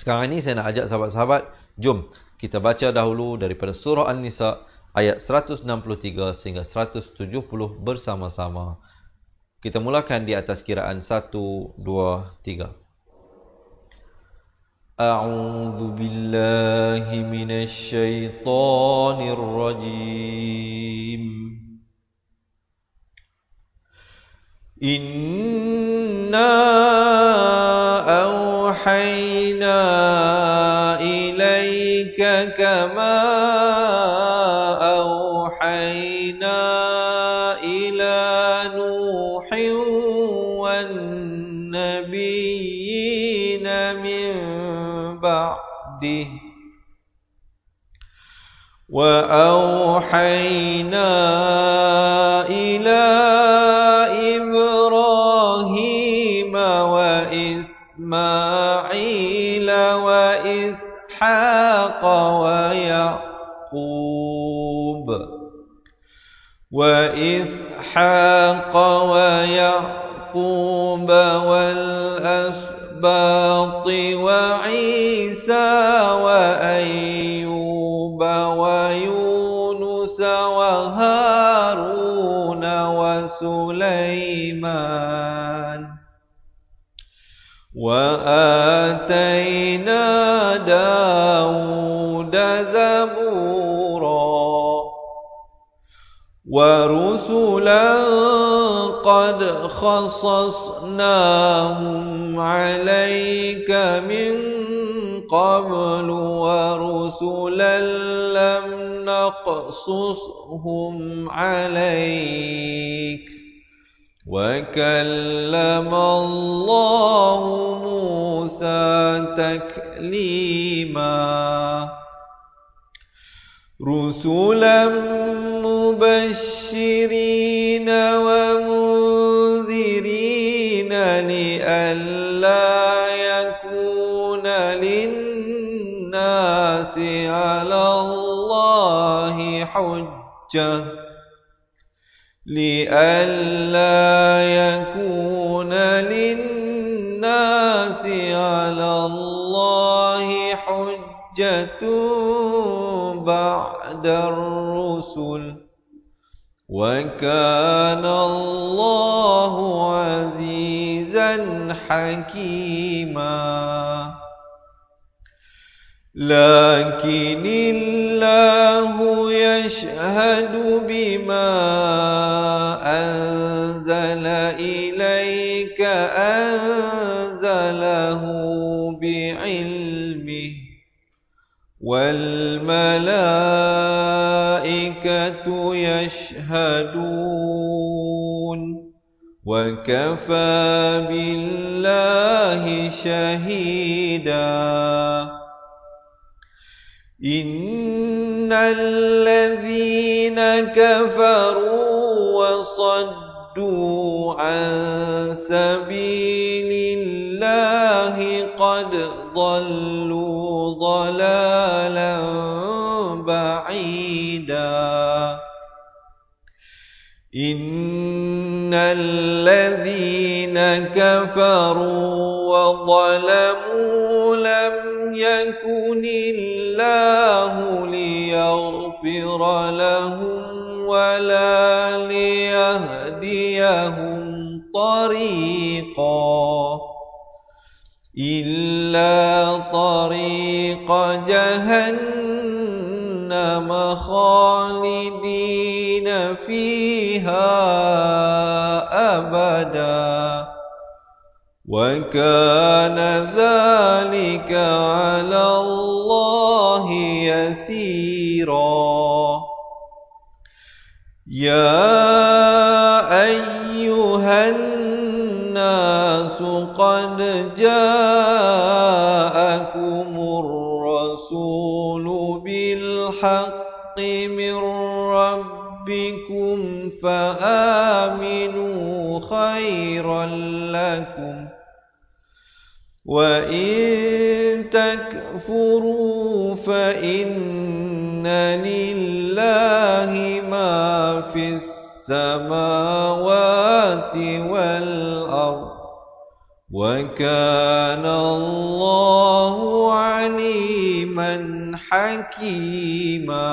A: Sekarang ini saya nak ajak sahabat-sahabat, jom kita baca dahulu daripada surah An-Nisa ayat 163 sehingga 170 bersama-sama. Kita mulakan di atas kiraan 1 2 3. أعوذ بالله من الشيطان الرجيم إنا أوحينا إليك كما وأوحينا إلى إبراهيم وإسماعيل وإسحاق ويعقوب وإسحاق ويعقوب والأسباط وعيسى وآتينا داود زبورا ورسلا قد خصصناهم عليك من قبل ورسلا لم نقصصهم عليك وكلم الله موسى تكليما. رسلا مبشرين ومنذرين لئلا يكون للناس على الله حجة. لئلا يكون للناس على الله حجة بعد الرسل. وكان الله عزيزا حكيما. لكن الله يشهد بما والملائكة يشهدون وكفى بالله شهيدا. إن الذين كفروا وصدوا عن سبيل الله قد ضلوا ضلالا بعيدا. إن الذين كفروا وظلموا لم يكن الله ليغفر لهم ولا ليهديهم طريقا. إلا طريق جهنم خالدين فيها أبدا وكان ذلك على الله يسيرا يا أيها الناس قد جاءكم الرسول بالحق من ربكم فآمنوا خيرا لكم وإن تكفروا فإن لله ما في السماوات والأرض وكان الله عليما حكيما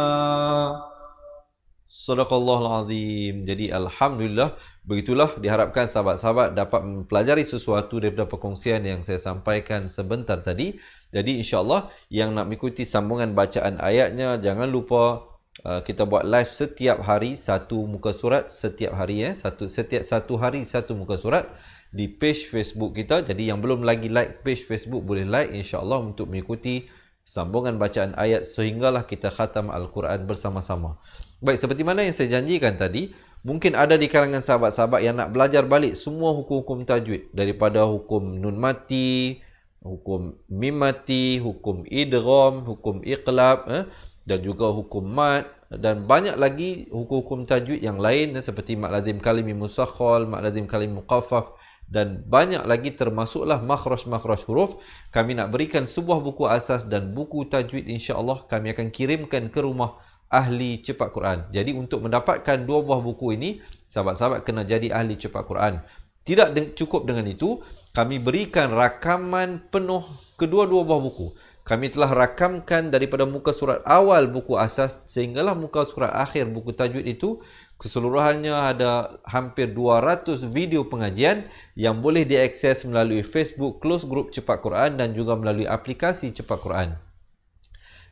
A: Sadaqallahul Azim. Jadi Alhamdulillah, begitulah diharapkan sahabat-sahabat dapat mempelajari sesuatu daripada perkongsian yang saya sampaikan sebentar tadi. Jadi insyaAllah yang nak mengikuti sambungan bacaan ayatnya, jangan lupa uh, kita buat live setiap hari satu muka surat. Setiap hari ya, satu setiap satu hari satu muka surat di page Facebook kita. Jadi yang belum lagi like page Facebook boleh like insyaAllah untuk mengikuti sambungan bacaan ayat sehinggalah kita khatam Al-Quran bersama-sama. Baik, seperti mana yang saya janjikan tadi, mungkin ada di kalangan sahabat-sahabat yang nak belajar balik semua hukum-hukum tajwid daripada hukum nun mati, hukum mim mati, hukum idgham, hukum iqlab eh, dan juga hukum mat dan banyak lagi hukum-hukum tajwid yang lain eh, seperti mak lazim kalimi musakhal, mak lazim kalim muqaffaf dan banyak lagi termasuklah makhraj-makhraj huruf. Kami nak berikan sebuah buku asas dan buku tajwid insya-Allah kami akan kirimkan ke rumah ahli cepat Quran. Jadi untuk mendapatkan dua buah buku ini, sahabat-sahabat kena jadi ahli cepat Quran. Tidak cukup dengan itu, kami berikan rakaman penuh kedua-dua buah buku. Kami telah rakamkan daripada muka surat awal buku asas sehinggalah muka surat akhir buku tajwid itu keseluruhannya ada hampir 200 video pengajian yang boleh diakses melalui Facebook Close Group Cepat Quran dan juga melalui aplikasi Cepat Quran.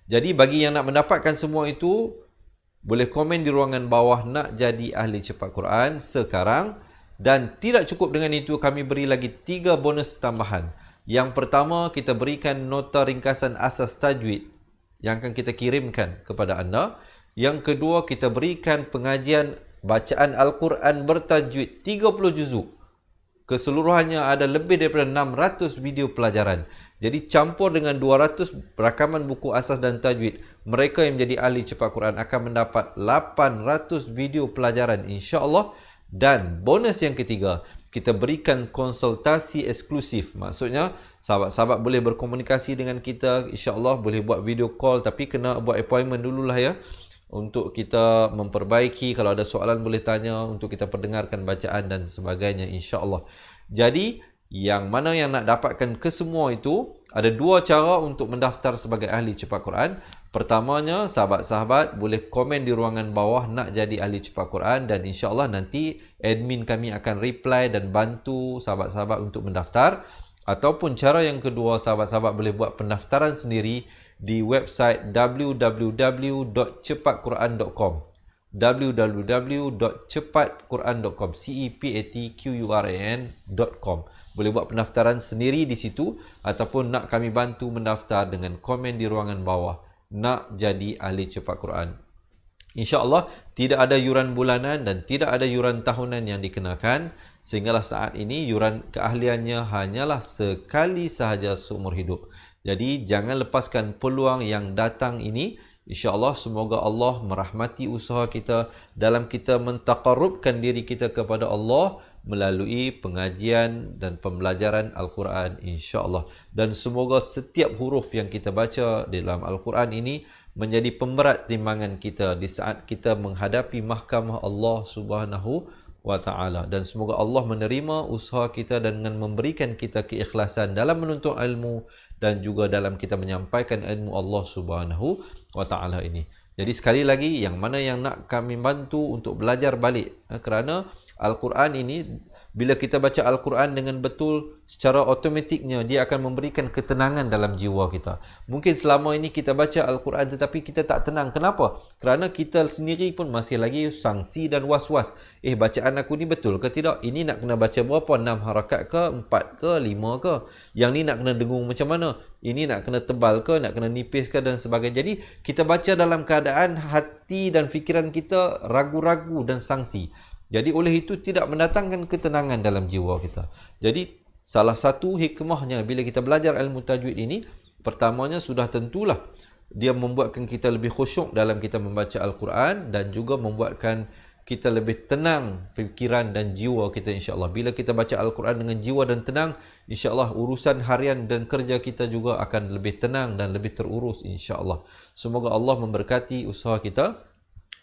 A: Jadi bagi yang nak mendapatkan semua itu, boleh komen di ruangan bawah nak jadi ahli cepat Quran sekarang. Dan tidak cukup dengan itu, kami beri lagi tiga bonus tambahan. Yang pertama, kita berikan nota ringkasan asas tajwid yang akan kita kirimkan kepada anda. Yang kedua, kita berikan pengajian bacaan Al-Quran bertajwid 30 juzuk. Keseluruhannya ada lebih daripada 600 video pelajaran. Jadi campur dengan 200 rakaman buku asas dan tajwid, mereka yang menjadi ahli cepat Quran akan mendapat 800 video pelajaran insya-Allah dan bonus yang ketiga, kita berikan konsultasi eksklusif. Maksudnya sahabat-sahabat boleh berkomunikasi dengan kita insya-Allah boleh buat video call tapi kena buat appointment dululah ya untuk kita memperbaiki kalau ada soalan boleh tanya untuk kita perdengarkan bacaan dan sebagainya insya-Allah. Jadi yang mana yang nak dapatkan kesemua itu ada dua cara untuk mendaftar sebagai ahli cepat Quran. Pertamanya, sahabat-sahabat boleh komen di ruangan bawah nak jadi ahli cepat Quran dan insya-Allah nanti admin kami akan reply dan bantu sahabat-sahabat untuk mendaftar. Ataupun cara yang kedua, sahabat-sahabat boleh buat pendaftaran sendiri di website www.cepatquran.com www.cepatquran.com c e p a t q u r a n.com boleh buat pendaftaran sendiri di situ ataupun nak kami bantu mendaftar dengan komen di ruangan bawah nak jadi ahli cepat Quran. InsyaAllah tidak ada yuran bulanan dan tidak ada yuran tahunan yang dikenakan sehinggalah saat ini yuran keahliannya hanyalah sekali sahaja seumur hidup. Jadi jangan lepaskan peluang yang datang ini. InsyaAllah semoga Allah merahmati usaha kita dalam kita mentaqarrubkan diri kita kepada Allah melalui pengajian dan pembelajaran Al-Quran insya-Allah dan semoga setiap huruf yang kita baca dalam Al-Quran ini menjadi pemberat timbangan kita di saat kita menghadapi mahkamah Allah Subhanahu wa taala dan semoga Allah menerima usaha kita dengan memberikan kita keikhlasan dalam menuntut ilmu dan juga dalam kita menyampaikan ilmu Allah Subhanahu wa taala ini. Jadi sekali lagi yang mana yang nak kami bantu untuk belajar balik eh, kerana Al-Quran ini bila kita baca Al-Quran dengan betul secara otomatiknya dia akan memberikan ketenangan dalam jiwa kita. Mungkin selama ini kita baca Al-Quran tetapi kita tak tenang. Kenapa? Kerana kita sendiri pun masih lagi sangsi dan was-was. Eh bacaan aku ni betul ke tidak? Ini nak kena baca berapa? 6 harakat ke? 4 ke? 5 ke? Yang ni nak kena dengung macam mana? Ini nak kena tebal ke? Nak kena nipis ke? Dan sebagainya. Jadi kita baca dalam keadaan hati dan fikiran kita ragu-ragu dan sangsi. Jadi oleh itu tidak mendatangkan ketenangan dalam jiwa kita. Jadi salah satu hikmahnya bila kita belajar ilmu tajwid ini, pertamanya sudah tentulah dia membuatkan kita lebih khusyuk dalam kita membaca Al-Quran dan juga membuatkan kita lebih tenang fikiran dan jiwa kita insya-Allah. Bila kita baca Al-Quran dengan jiwa dan tenang, insya-Allah urusan harian dan kerja kita juga akan lebih tenang dan lebih terurus insya-Allah. Semoga Allah memberkati usaha kita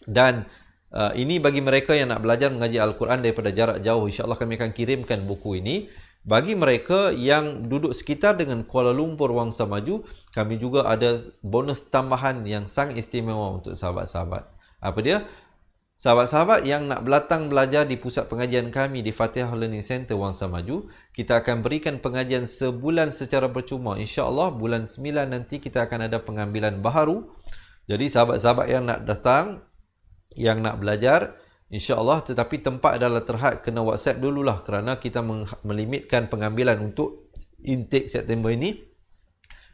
A: dan uh, ini bagi mereka yang nak belajar mengaji Al-Quran daripada jarak jauh, insya-Allah kami akan kirimkan buku ini. Bagi mereka yang duduk sekitar dengan Kuala Lumpur Wangsa Maju, kami juga ada bonus tambahan yang sangat istimewa untuk sahabat-sahabat. Apa dia? Sahabat-sahabat yang nak belatang belajar di pusat pengajian kami di Fatihah Learning Center Wangsa Maju, kita akan berikan pengajian sebulan secara percuma. InsyaAllah bulan 9 nanti kita akan ada pengambilan baharu. Jadi sahabat-sahabat yang nak datang, yang nak belajar, insyaAllah tetapi tempat adalah terhad kena WhatsApp dululah kerana kita melimitkan pengambilan untuk intake September ini.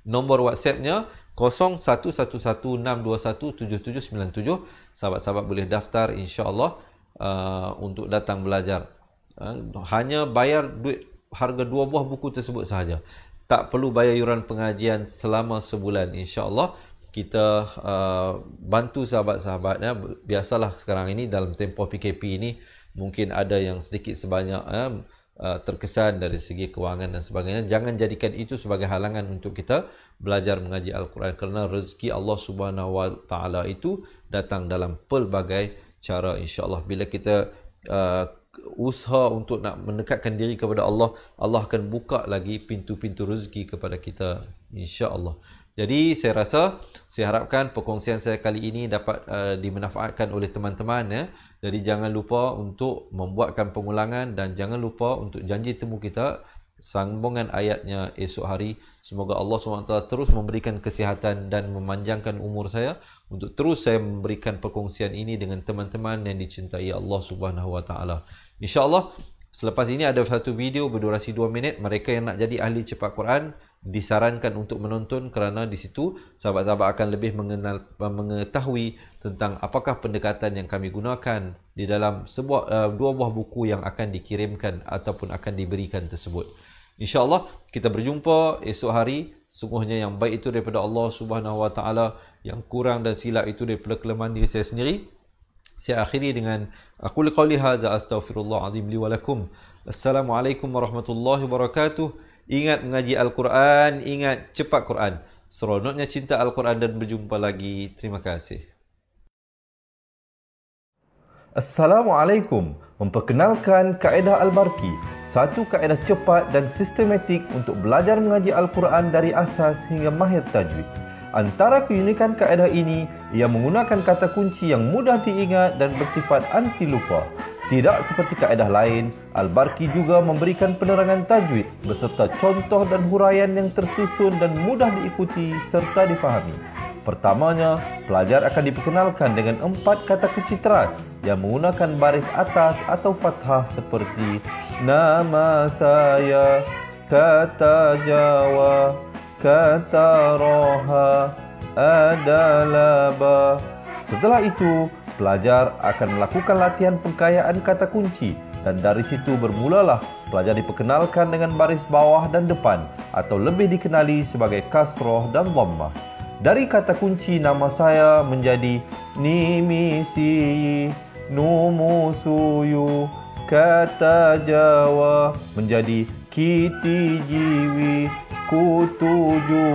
A: Nombor WhatsAppnya 0111621797. Sahabat-sahabat boleh daftar insya-Allah uh, untuk datang belajar. Uh, hanya bayar duit harga dua buah buku tersebut sahaja. Tak perlu bayar yuran pengajian selama sebulan insya-Allah. Kita uh, bantu sahabat-sahabat ya. Biasalah sekarang ini dalam tempoh PKP ini mungkin ada yang sedikit sebanyak ya, uh, terkesan dari segi kewangan dan sebagainya. Jangan jadikan itu sebagai halangan untuk kita belajar mengaji Al-Quran kerana rezeki Allah Subhanahu Wa Taala itu datang dalam pelbagai cara insya-Allah bila kita uh, usaha untuk nak mendekatkan diri kepada Allah Allah akan buka lagi pintu-pintu rezeki kepada kita insya-Allah jadi saya rasa saya harapkan perkongsian saya kali ini dapat uh, dimanfaatkan oleh teman-teman ya jadi jangan lupa untuk membuatkan pengulangan dan jangan lupa untuk janji temu kita sambungan ayatnya esok hari. Semoga Allah SWT terus memberikan kesihatan dan memanjangkan umur saya untuk terus saya memberikan perkongsian ini dengan teman-teman yang dicintai Allah Subhanahu Wa Taala. Insya-Allah selepas ini ada satu video berdurasi 2 minit mereka yang nak jadi ahli cepat Quran disarankan untuk menonton kerana di situ sahabat-sahabat akan lebih mengenal mengetahui tentang apakah pendekatan yang kami gunakan di dalam sebuah uh, dua buah buku yang akan dikirimkan ataupun akan diberikan tersebut. InsyaAllah kita berjumpa esok hari. Sungguhnya yang baik itu daripada Allah Subhanahu Wa Taala, yang kurang dan silap itu daripada kelemahan diri saya sendiri. Saya akhiri dengan aku liqauli hadza astaghfirullah azim li wa lakum. Assalamualaikum warahmatullahi wabarakatuh. Ingat mengaji Al-Quran, ingat cepat Quran. Seronoknya cinta Al-Quran dan berjumpa lagi. Terima kasih.
B: Assalamualaikum. Memperkenalkan kaedah Al-Barki, satu kaedah cepat dan sistematik untuk belajar mengaji Al-Quran dari asas hingga mahir tajwid. Antara keunikan kaedah ini, ia menggunakan kata kunci yang mudah diingat dan bersifat anti lupa. Tidak seperti kaedah lain, Al-Barki juga memberikan penerangan tajwid beserta contoh dan huraian yang tersusun dan mudah diikuti serta difahami. Pertamanya, pelajar akan diperkenalkan dengan empat kata kunci teras yang menggunakan baris atas atau fathah seperti Nama saya, kata Jawa, kata Roha, adalah. Setelah itu, pelajar akan melakukan latihan pengkayaan kata kunci. Dan dari situ bermulalah pelajar diperkenalkan dengan baris bawah dan depan atau lebih dikenali sebagai kasroh dan dhammah. Dari kata kunci nama saya menjadi Nimisi Numusuyu Kata Jawa menjadi Kiti Jiwi Kutuju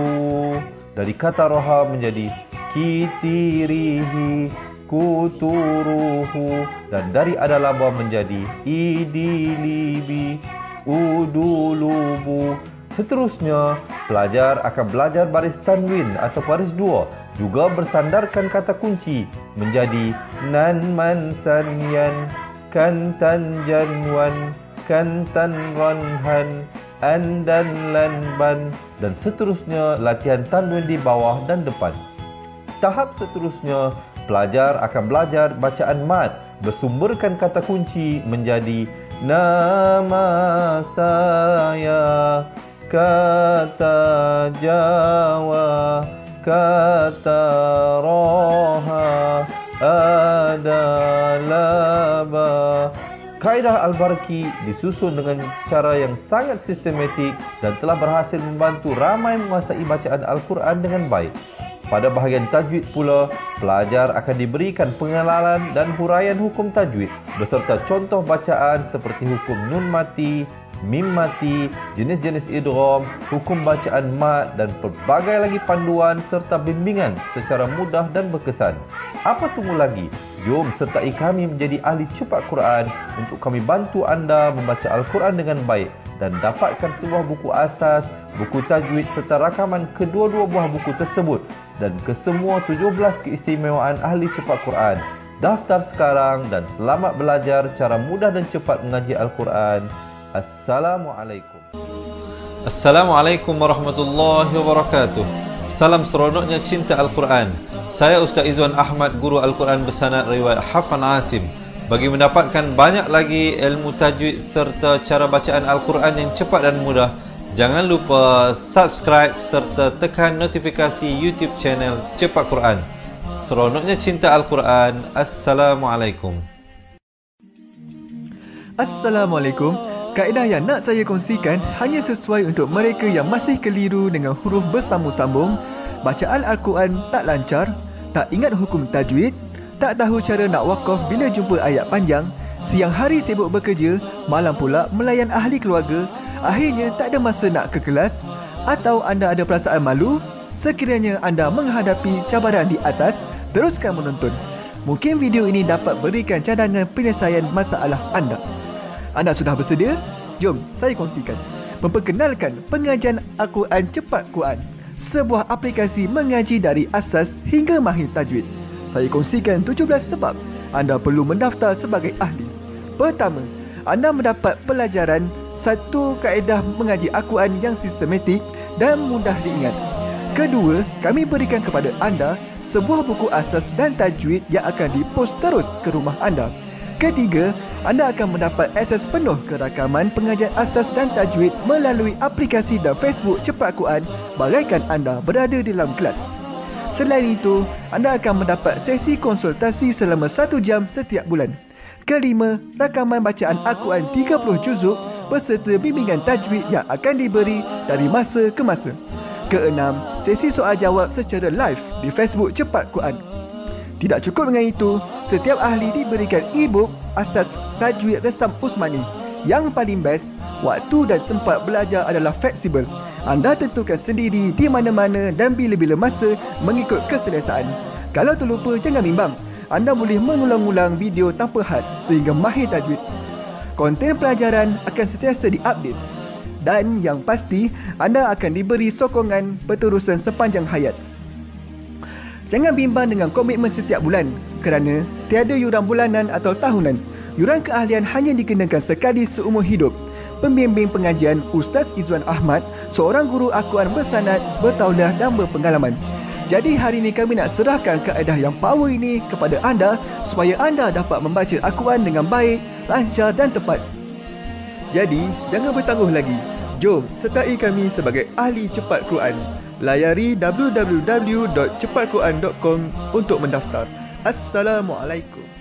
B: Dari kata Roha menjadi Kitirihi Kuturuhu. Dan dari Adalaba menjadi Idilibi Udulubu. Seterusnya, pelajar akan belajar baris tanwin atau baris dua juga bersandarkan kata kunci menjadi nan man san yan kan tan jan wan kan tan ran han an dan lan ban. Dan seterusnya latihan tanwin di bawah dan depan. Tahap seterusnya, pelajar akan belajar bacaan mat bersumberkan kata kunci menjadi nama saya kata Jawa kata Roha adalah ba. Kaedah Al-Barki disusun dengan cara yang sangat sistematik dan telah berhasil membantu ramai menguasai bacaan Al-Quran dengan baik. Pada bahagian tajwid pula, pelajar akan diberikan pengenalan dan huraian hukum tajwid beserta contoh bacaan seperti hukum nun mati, mim mati, jenis-jenis idgham, hukum bacaan mat dan pelbagai lagi panduan serta bimbingan secara mudah dan berkesan. Apa tunggu lagi? Jom sertai kami menjadi ahli cepat Quran untuk kami bantu anda membaca Al-Quran dengan baik dan dapatkan sebuah buku asas, buku tajwid serta rakaman kedua-dua buah buku tersebut dan kesemua 17 keistimewaan ahli cepat Quran. Daftar sekarang dan selamat belajar cara mudah dan cepat mengaji Al-Quran. Assalamualaikum.
A: Assalamualaikum warahmatullahi wabarakatuh. Salam seronoknya cinta Al-Quran. Saya Ustaz Izwan Ahmad, Guru Al-Quran bersanad riwayat Hafan Asim. Bagi mendapatkan banyak lagi ilmu tajwid serta cara bacaan Al-Quran yang cepat dan mudah, Jangan lupa subscribe serta tekan notifikasi YouTube channel Cepat Quran. Seronoknya cinta Al-Quran. Assalamualaikum.
C: Assalamualaikum. Kaedah yang nak saya kongsikan hanya sesuai untuk mereka yang masih keliru dengan huruf bersambung-sambung, bacaan Al-Quran tak lancar, tak ingat hukum tajwid, tak tahu cara nak wakaf bila jumpa ayat panjang, siang hari sibuk bekerja, malam pula melayan ahli keluarga, akhirnya tak ada masa nak ke kelas. Atau anda ada perasaan malu? Sekiranya anda menghadapi cabaran di atas teruskan menonton. Mungkin video ini dapat berikan cadangan penyelesaian masalah anda. Anda sudah bersedia? Jom saya kongsikan. Memperkenalkan pengajian Al-Quran Cepat Quran sebuah aplikasi mengaji dari asas hingga mahir tajwid. Saya kongsikan 17 sebab anda perlu mendaftar sebagai ahli pertama anda mendapat pelajaran satu kaedah mengaji Al-Quran yang sistematik dan mudah diingat. Kedua, kami berikan kepada anda sebuah buku asas dan tajwid yang akan dipost terus ke rumah anda. Ketiga, anda akan mendapat akses penuh ke rakaman pengajian asas dan tajwid melalui aplikasi dan Facebook Cepat Quran bagaikan anda berada di dalam kelas. Selain itu, anda akan mendapat sesi konsultasi selama satu jam setiap bulan. Kelima, rakaman bacaan Al-Quran 30 juzuk beserta bimbingan tajwid yang akan diberi dari masa ke masa. Keenam, sesi soal jawab secara live di Facebook Cepat Quran. Tidak cukup dengan itu, setiap ahli diberikan e-book asas tajwid resam Usmani. Yang paling best, waktu dan tempat belajar adalah fleksibel. Anda tentukan sendiri di mana-mana dan bila-bila masa mengikut keselesaan. Kalau terlupa, jangan bimbang. Anda boleh mengulang-ulang video tanpa had sehingga mahir tajwid konten pelajaran akan sentiasa diupdate dan yang pasti anda akan diberi sokongan berterusan sepanjang hayat. Jangan bimbang dengan komitmen setiap bulan kerana tiada yuran bulanan atau tahunan. Yuran keahlian hanya dikenakan sekali seumur hidup. Pembimbing pengajian Ustaz Izwan Ahmad, seorang guru akuan bersanad, bertaulah dan berpengalaman. Jadi hari ini kami nak serahkan kaedah yang power ini kepada anda supaya anda dapat membaca akuan dengan baik, lancar dan tepat. Jadi, jangan bertangguh lagi. Jom sertai kami sebagai ahli cepat Quran. Layari www.cepatquran.com untuk mendaftar. Assalamualaikum.